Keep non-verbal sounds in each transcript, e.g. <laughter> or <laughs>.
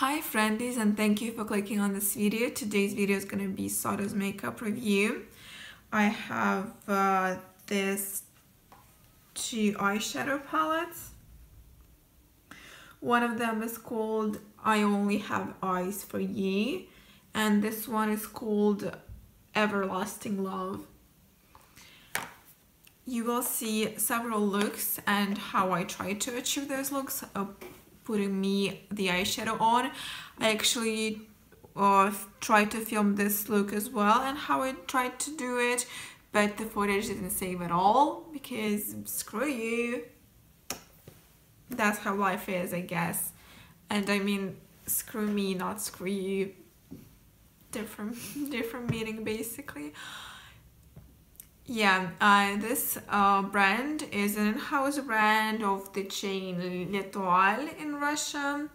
Hi friendies and thank you for clicking on this video. Today's video is going to be Soda's makeup review. I have uh, this two eyeshadow palettes. One of them is called I Only Have Eyes For You and this one is called Everlasting Love. You will see several looks and how I try to achieve those looks putting me the eyeshadow on. I actually uh, tried to film this look as well and how I tried to do it but the footage didn't save at all because screw you. That's how life is I guess. And I mean screw me not screw you. Different <laughs> different meaning basically yeah, uh, this uh, brand is an in-house brand of the chain L'Etoile in Russia.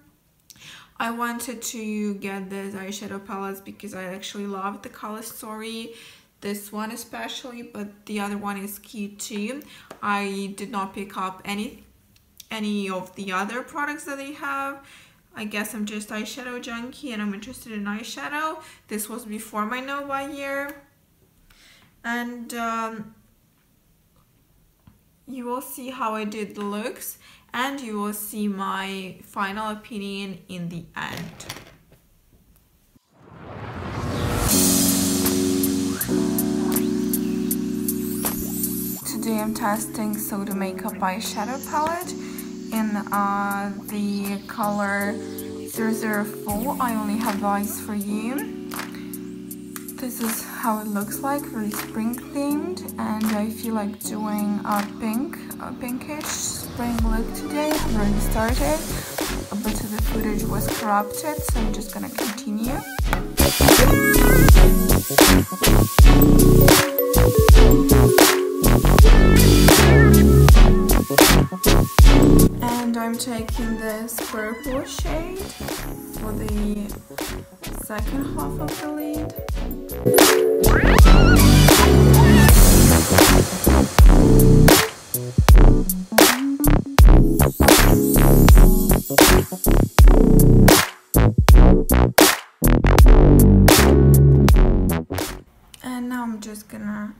I wanted to get this eyeshadow palettes because I actually love the color story. This one especially, but the other one is cute too. I did not pick up any any of the other products that they have. I guess I'm just eyeshadow junkie and I'm interested in eyeshadow. This was before my no-buy year and um, you will see how I did the looks and you will see my final opinion in the end. Today I'm testing Soda Makeup Eyeshadow Palette in uh, the color 004 I Only Have Eyes For You. This is how it looks like, very spring themed, and I feel like doing a pink, a pinkish spring look today. I've already started, but the footage was corrupted, so I'm just gonna continue. And I'm taking this purple shade for the second half of the lid. And now I'm just gonna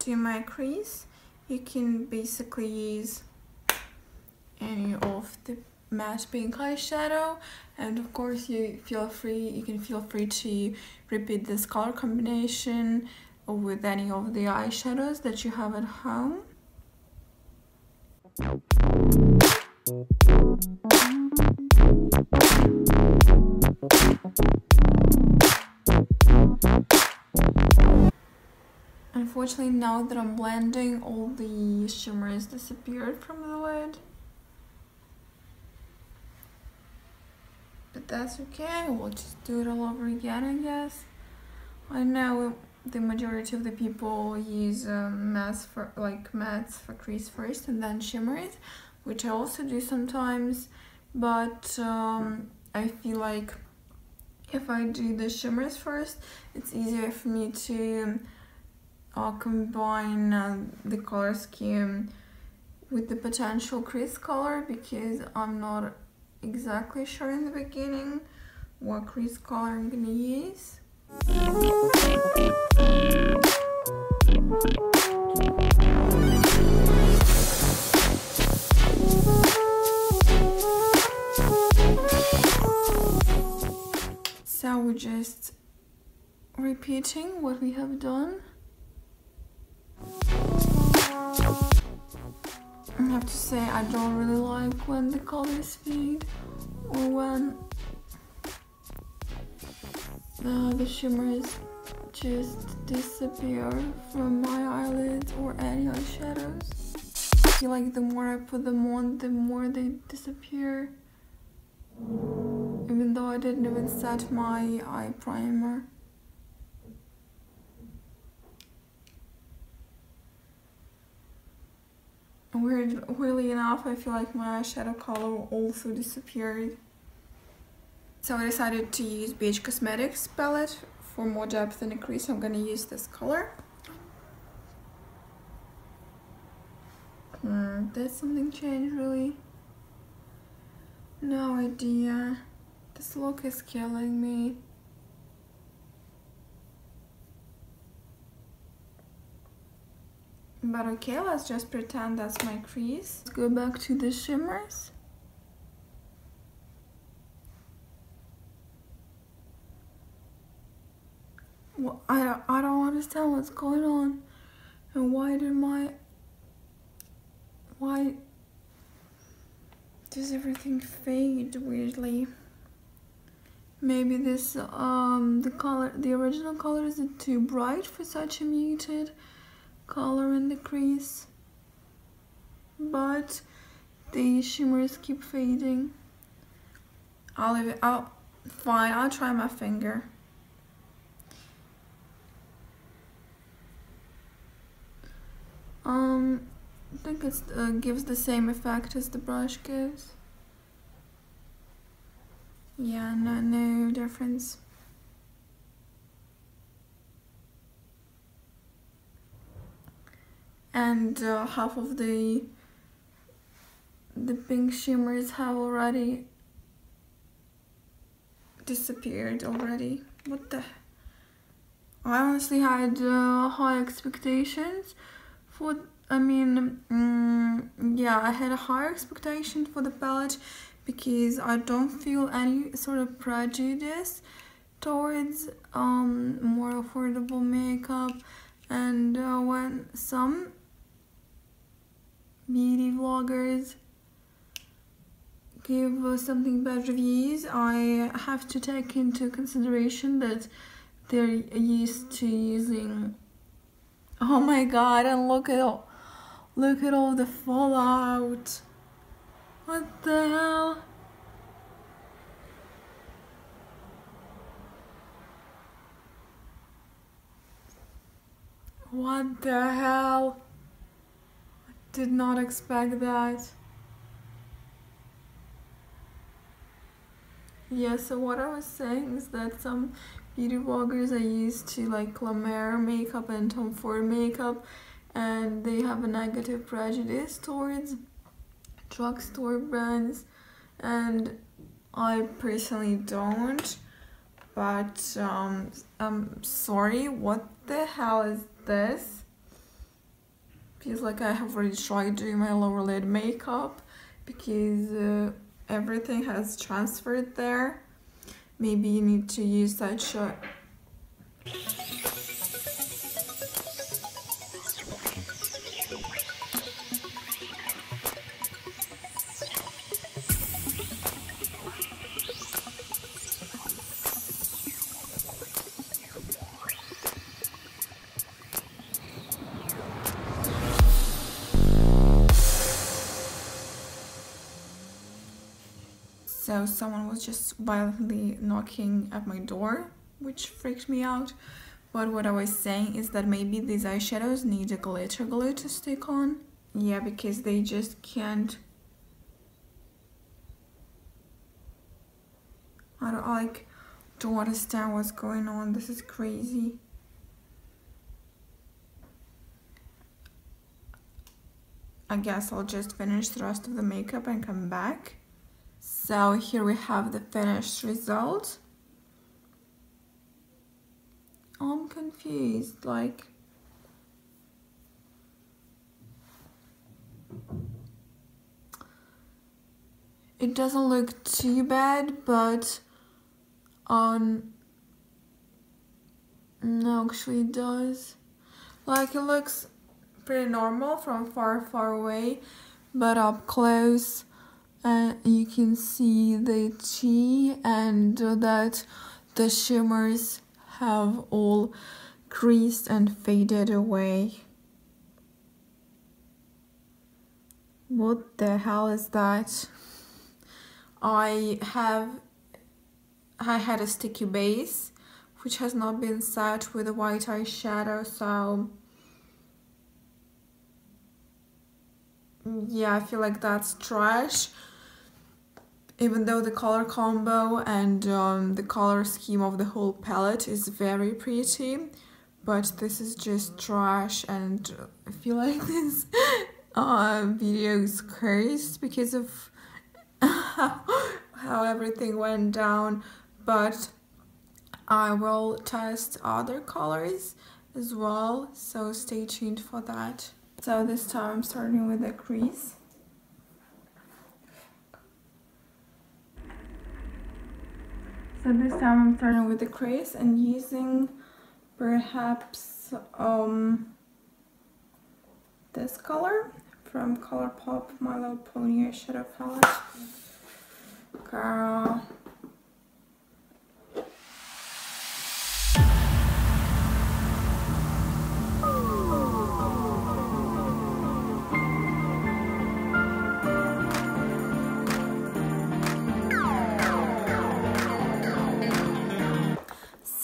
do my crease. You can basically use any of the matte pink eyeshadow and of course you feel free you can feel free to repeat this color combination with any of the eyeshadows that you have at home. Unfortunately, now that I'm blending, all the shimmers disappeared from the lid. but that's okay. We'll just do it all over again I guess. I know the majority of the people use um, mattes for like mattes for crease first and then shimmers which I also do sometimes. But um, I feel like if I do the shimmers first it's easier for me to uh, combine uh, the color scheme with the potential crease color because I'm not exactly sure in the beginning what crease color I'm gonna use. So we're just repeating what we have done. I have to say I don't really like when the colors fade or when the, the shimmers just disappear from my eyelids or any eyeshadows. I feel like the more I put them on, the more they disappear. Even though I didn't even set my eye primer. Weird, weirdly enough, I feel like my eyeshadow color also disappeared. So I decided to use BH Cosmetics palette for more depth and crease. I'm gonna use this color. Hmm, did something change really? No idea. This look is killing me. But okay, let's just pretend that's my crease. Let's go back to the shimmers. I don't, I don't understand what's going on. And why did my... Why does everything fade weirdly? Maybe this, um, the color, the original color is too bright for such a muted color in the crease but the shimmers keep fading. I'll leave it out fine I'll try my finger. Um I think it uh, gives the same effect as the brush gives. Yeah no, no difference and uh, half of the the pink shimmers have already disappeared already. What the I honestly had uh, high expectations for I mean mm, yeah I had a higher expectation for the palette because I don't feel any sort of prejudice towards um, more affordable makeup. And uh, when some beauty vloggers give something bad reviews. I have to take into consideration that they're used to using oh my god and look at all look at all the fallout. What the hell? What the hell did not expect that. Yeah, so what I was saying is that some beauty bloggers are used to like La Mer makeup and Tom Ford makeup and they have a negative prejudice towards drugstore brands and I personally don't but um, I'm sorry what the hell is this feels like I have already tried doing my lower lid makeup because uh, everything has transferred there. Maybe you need to use such a So someone was just violently knocking at my door, which freaked me out. But what I was saying is that maybe these eyeshadows need a glitter glue to stick on. Yeah, because they just can't... I don't like don't understand what's going on. This is crazy. I guess I'll just finish the rest of the makeup and come back. So here we have the finished result. Oh, I'm confused, like... It doesn't look too bad, but on... No, actually it does. Like it looks pretty normal from far, far away, but up close uh, you can see the tea and that the shimmers have all creased and faded away. What the hell is that? I have I had a sticky base which has not been set with a white eyeshadow so yeah I feel like that's trash even though the color combo and um, the color scheme of the whole palette is very pretty but this is just trash and I feel like <laughs> this uh, video is cursed because of how, <laughs> how everything went down. But I will test other colors as well so stay tuned for that. So this time I'm starting with the crease so this time I'm starting with the crease and using perhaps um, this color from Colourpop My Little Pony eyeshadow palette. Girl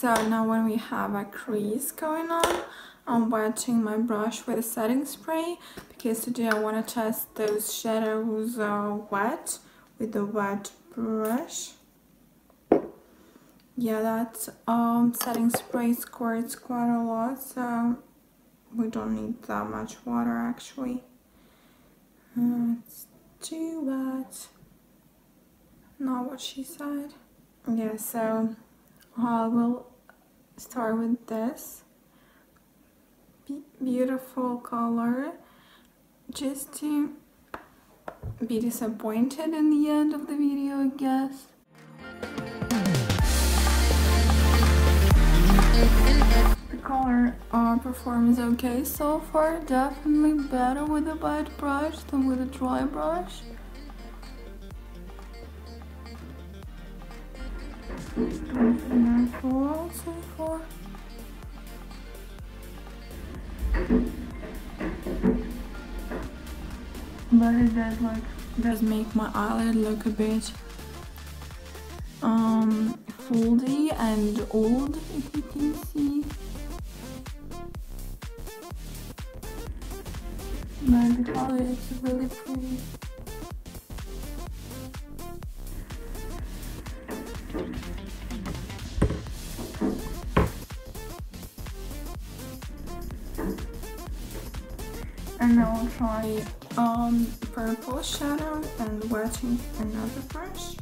So now when we have a crease going on, I'm wetting my brush with a setting spray because today I want to test those shadows uh, wet with the wet brush. Yeah, that um, setting spray squirts quite a lot, so we don't need that much water actually. Uh, it's too wet. Not what she said. Yeah, so I will start with this. Be beautiful color. Just to be disappointed in the end of the video I guess. The color uh, performs okay so far. Definitely better with a wet brush than with a dry brush But it does like does make my eyelid look a bit um foldy and old if you can see. But the color is really pretty. Try um, purple shadow and wetting another brush.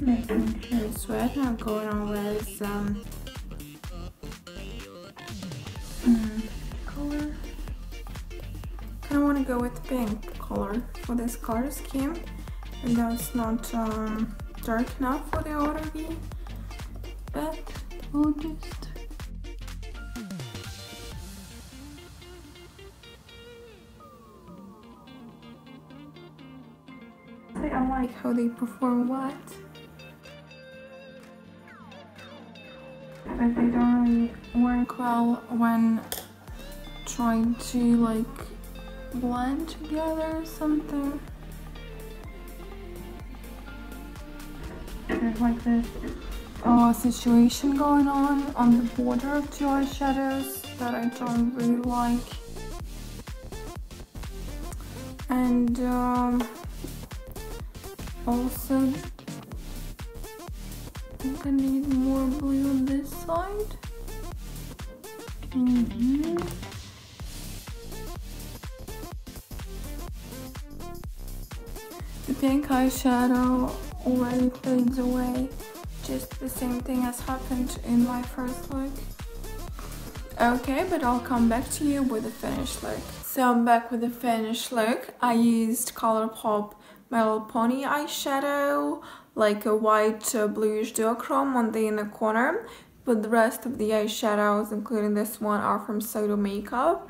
Making it's wet. I'm going on with um, color for this color scheme. And that's not um, dark enough for the V but we'll just I like how they perform what? But they don't work well when trying to like blend together or something. There's like this uh, situation going on on the border of two eyeshadows that I don't really like. And um, also, I think I need more blue on this side. Mm -hmm. Pink eyeshadow already fades away. Just the same thing as happened in my first look. Okay, but I'll come back to you with the finished look. So I'm back with the finished look. I used Colourpop My Little Pony eyeshadow, like a white uh, bluish duochrome on the inner corner. But the rest of the eyeshadows, including this one, are from Soda Makeup.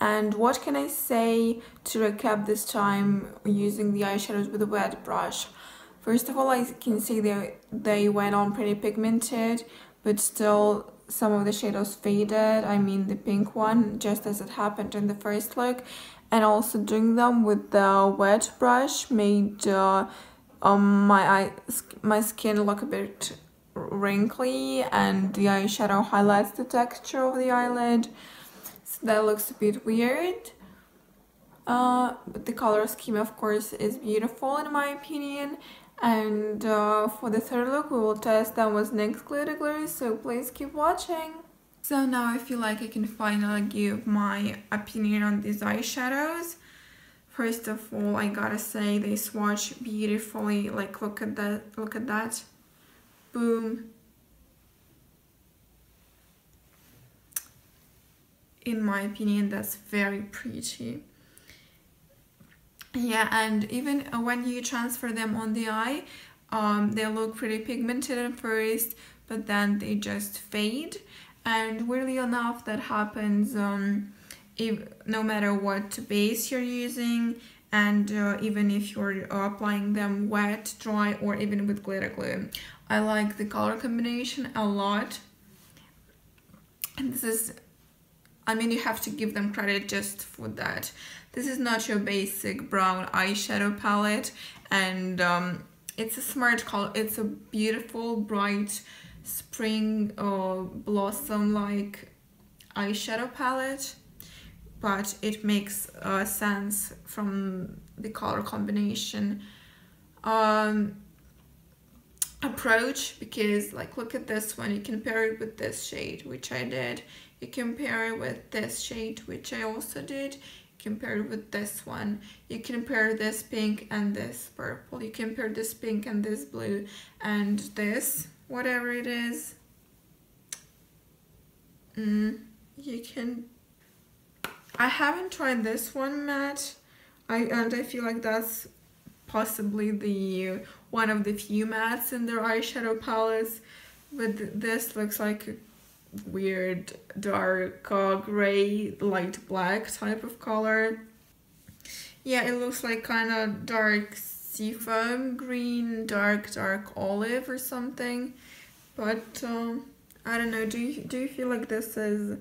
And what can I say to recap this time using the eyeshadows with a wet brush? First of all, I can see they, they went on pretty pigmented, but still some of the shadows faded. I mean the pink one, just as it happened in the first look. And also doing them with the wet brush made uh, um, my eye, my skin look a bit wrinkly and the eyeshadow highlights the texture of the eyelid that looks a bit weird. Uh, but the color scheme, of course, is beautiful in my opinion. And uh, for the third look, we will test them with NYX Glitter Glue, so please keep watching. So now I feel like I can finally give my opinion on these eyeshadows. First of all, I gotta say they swatch beautifully. Like look at that, look at that. Boom. In my opinion, that's very pretty. Yeah, and even when you transfer them on the eye, um, they look pretty pigmented at first, but then they just fade. And weirdly enough, that happens um, if no matter what base you're using, and uh, even if you're applying them wet, dry, or even with glitter glue. I like the color combination a lot. And this is, I mean, you have to give them credit just for that. This is not your basic brown eyeshadow palette and um, it's a smart color. It's a beautiful, bright spring or blossom like eyeshadow palette but it makes uh, sense from the color combination um, approach because like look at this one you can pair it with this shade which I did you it with this shade which I also did compared with this one. You pair this pink and this purple. You pair this pink and this blue and this, whatever it is. Mm, you can... I haven't tried this one matte. I and I feel like that's possibly the one of the few mattes in their eyeshadow palettes. But this looks like weird dark uh, gray light black type of color. Yeah it looks like kind of dark seafoam green dark dark olive or something. But um, I don't know do you do you feel like this is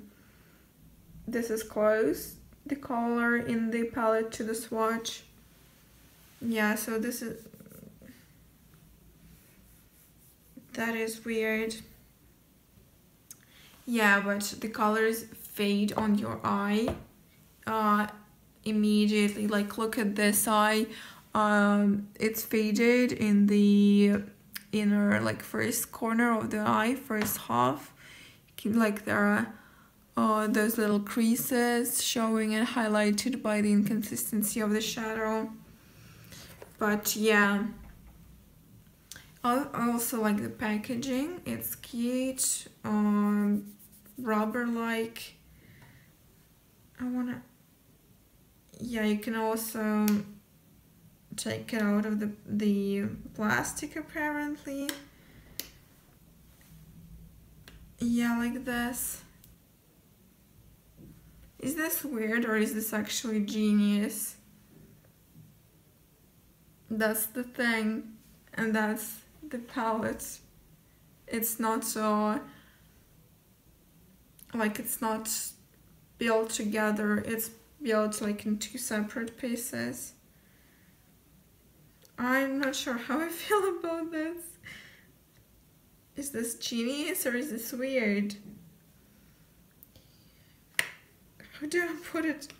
this is close the color in the palette to the swatch? Yeah so this is that is weird yeah, but the colors fade on your eye uh, immediately. Like, look at this eye. Um, it's faded in the inner, like, first corner of the eye, first half. Like, there are uh, those little creases showing and highlighted by the inconsistency of the shadow. But, yeah. I also like the packaging. It's cute. Um, rubber like I wanna yeah you can also take it out of the the plastic apparently yeah like this is this weird or is this actually genius that's the thing and that's the palette it's not so like it's not built together. It's built like in two separate pieces. I'm not sure how I <laughs> feel about this. Is this genius or is this weird? How do I put it?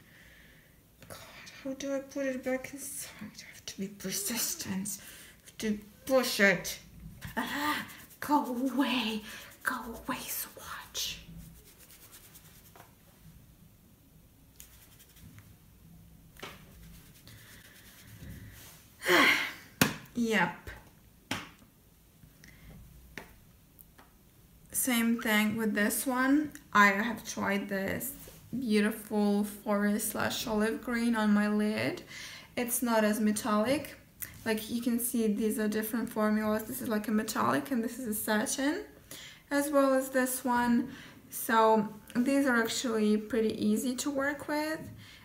God how do I put it back inside? I have to be persistent. I have to push it go away go away swatch <sighs> Yep. Same thing with this one. I have tried this beautiful forest slash olive green on my lid. It's not as metallic. Like you can see these are different formulas. This is like a metallic and this is a satin as well as this one. So these are actually pretty easy to work with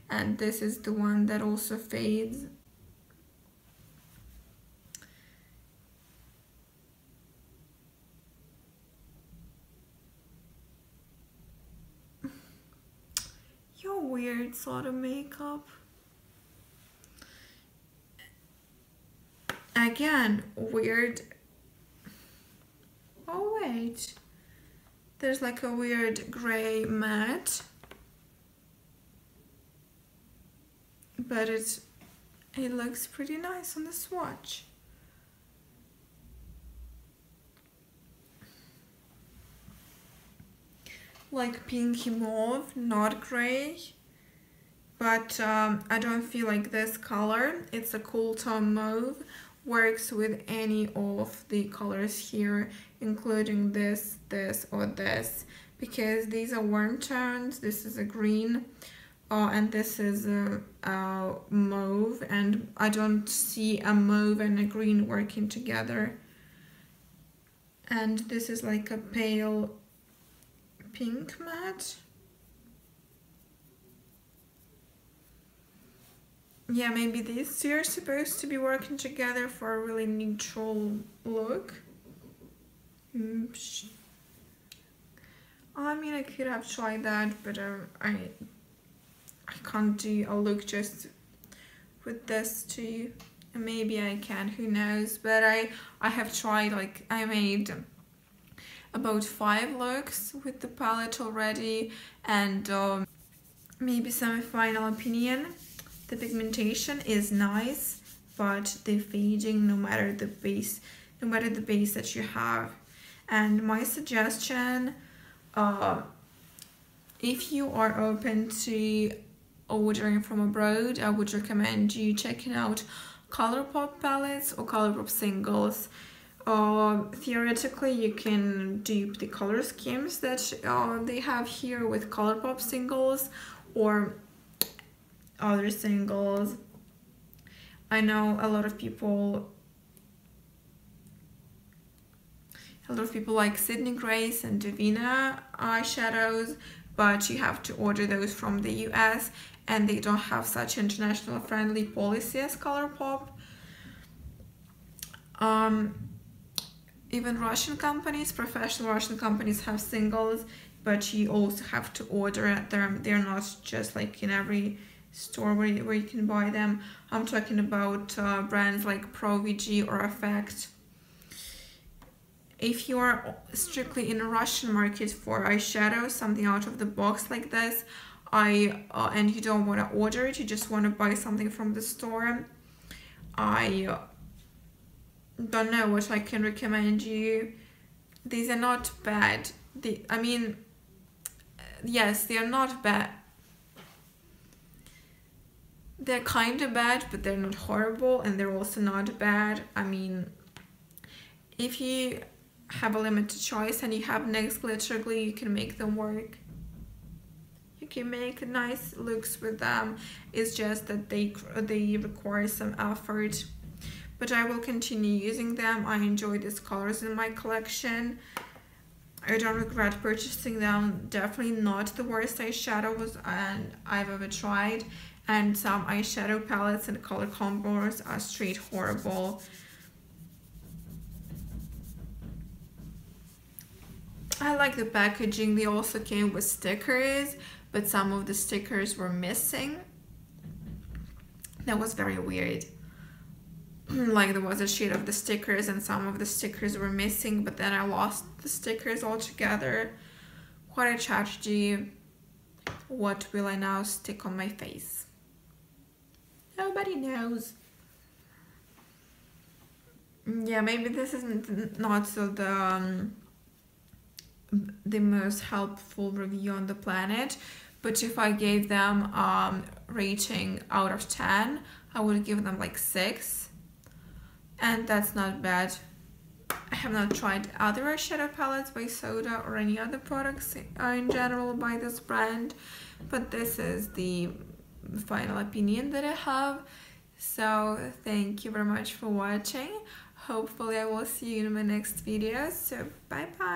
and this is the one that also fades <sighs> Your weird sort of makeup. Again, weird. Oh, wait. There's like a weird gray mat. But it's, it looks pretty nice on the swatch. like pinky mauve, not gray. But um, I don't feel like this color. It's a cool tone mauve. Works with any of the colors here, including this, this, or this. Because these are warm tones. This is a green. Uh, and this is a, a mauve. And I don't see a mauve and a green working together. And this is like a pale pink matte. Yeah, maybe these two are supposed to be working together for a really neutral look. Mm, I mean, I could have tried that, but uh, I I can't do a look just with this two. Maybe I can, who knows? But I I have tried like I made about five looks with the palette already and um, maybe some final opinion the pigmentation is nice but the fading no matter the base no matter the base that you have. And my suggestion uh, if you are open to ordering from abroad I would recommend you checking out Colourpop palettes or Colourpop singles. Uh, theoretically you can dupe the color schemes that uh, they have here with Colourpop singles or other singles. I know a lot of people a lot of people like Sydney Grace and Devinah eyeshadows but you have to order those from the US and they don't have such international friendly policy as Colourpop. Um, even Russian companies, professional Russian companies have singles, but you also have to order them. They're not just like in every store where you, where you can buy them. I'm talking about uh, brands like ProVG or Effect. If you are strictly in a Russian market for eyeshadow, something out of the box like this, I uh, and you don't want to order it, you just want to buy something from the store, I don't know what I can recommend you. These are not bad. The, I mean, yes, they are not bad. They're kind of bad, but they're not horrible, and they're also not bad. I mean, if you have a limited choice and you have NYX glitter glue, you can make them work. You can make nice looks with them. It's just that they they require some effort but I will continue using them. I enjoy these colors in my collection. I don't regret purchasing them. Definitely not the worst eyeshadows and I've ever tried. And some eyeshadow palettes and color combos are straight horrible. I like the packaging. They also came with stickers, but some of the stickers were missing. That was very weird. <clears throat> like there was a sheet of the stickers and some of the stickers were missing but then I lost the stickers altogether quite a tragedy what will I now stick on my face nobody knows yeah maybe this isn't not so the um, the most helpful review on the planet but if I gave them um rating out of 10 I would give them like 6 and that's not bad. I have not tried other eyeshadow palettes by Soda or any other products in general by this brand, but this is the final opinion that I have. So thank you very much for watching. Hopefully I will see you in my next video. So bye bye.